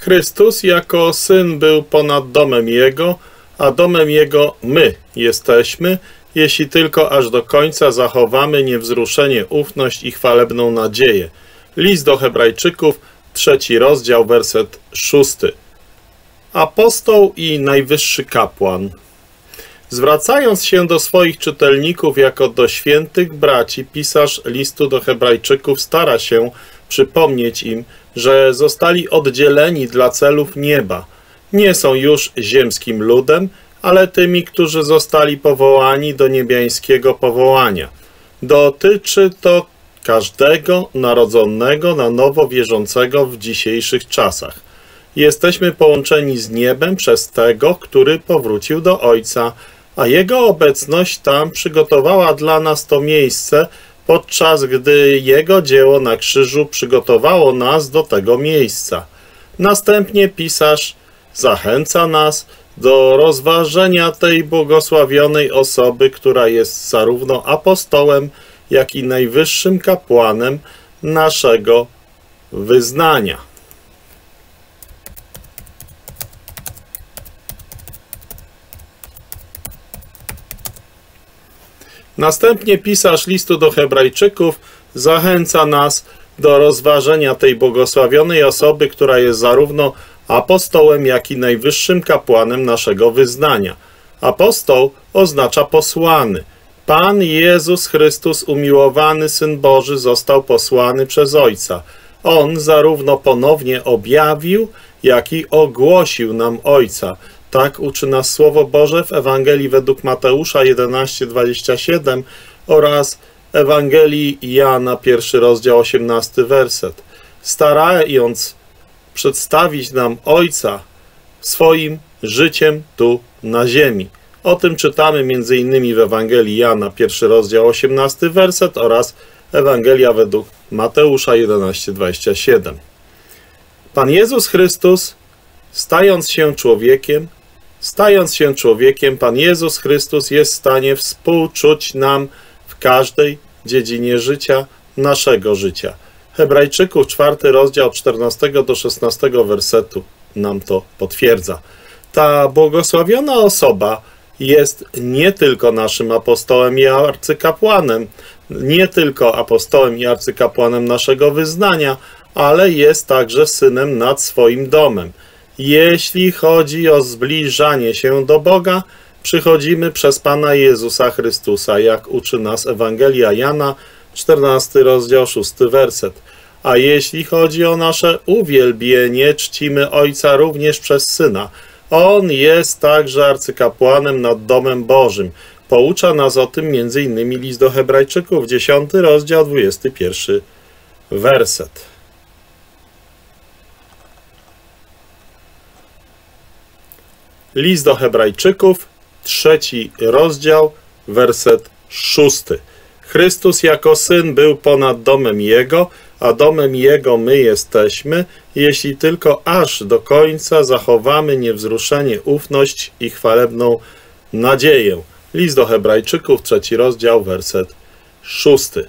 Chrystus jako Syn był ponad domem Jego, a domem Jego my jesteśmy, jeśli tylko aż do końca zachowamy niewzruszenie ufność i chwalebną nadzieję. List do Hebrajczyków, trzeci rozdział, werset szósty. Apostoł i najwyższy kapłan. Zwracając się do swoich czytelników jako do świętych braci, pisarz listu do Hebrajczyków stara się przypomnieć im, że zostali oddzieleni dla celów nieba. Nie są już ziemskim ludem, ale tymi, którzy zostali powołani do niebiańskiego powołania. Dotyczy to każdego narodzonego na nowo wierzącego w dzisiejszych czasach. Jesteśmy połączeni z niebem przez tego, który powrócił do Ojca, a Jego obecność tam przygotowała dla nas to miejsce, podczas gdy Jego dzieło na krzyżu przygotowało nas do tego miejsca. Następnie pisarz zachęca nas do rozważenia tej błogosławionej osoby, która jest zarówno apostołem, jak i najwyższym kapłanem naszego wyznania. Następnie pisarz listu do Hebrajczyków zachęca nas do rozważenia tej błogosławionej osoby, która jest zarówno apostołem, jak i najwyższym kapłanem naszego wyznania. Apostoł oznacza posłany. Pan Jezus Chrystus, umiłowany Syn Boży, został posłany przez Ojca. On zarówno ponownie objawił, jak i ogłosił nam Ojca. Tak uczy nas Słowo Boże w Ewangelii według Mateusza 11:27 oraz Ewangelii Jana, pierwszy rozdział, 18 werset. Starając przedstawić nam Ojca swoim życiem tu na ziemi. O tym czytamy m.in. w Ewangelii Jana, pierwszy rozdział, 18 werset oraz Ewangelia według Mateusza 11:27. Pan Jezus Chrystus, stając się człowiekiem, Stając się człowiekiem, Pan Jezus Chrystus jest w stanie współczuć nam w każdej dziedzinie życia, naszego życia. Hebrajczyków, czwarty rozdział 14 do 16 wersetu nam to potwierdza. Ta błogosławiona osoba jest nie tylko naszym apostołem i arcykapłanem, nie tylko apostołem i arcykapłanem naszego wyznania, ale jest także synem nad swoim domem. Jeśli chodzi o zbliżanie się do Boga, przychodzimy przez Pana Jezusa Chrystusa, jak uczy nas Ewangelia Jana, 14 rozdział, 6 werset. A jeśli chodzi o nasze uwielbienie, czcimy Ojca również przez Syna. On jest także arcykapłanem nad domem Bożym. Poucza nas o tym m.in. list do Hebrajczyków, 10 rozdział, 21 werset. List do Hebrajczyków, trzeci rozdział, werset szósty. Chrystus jako syn był ponad domem Jego, a domem Jego my jesteśmy, jeśli tylko aż do końca zachowamy niewzruszenie ufność i chwalebną nadzieję. List do Hebrajczyków, trzeci rozdział, werset szósty.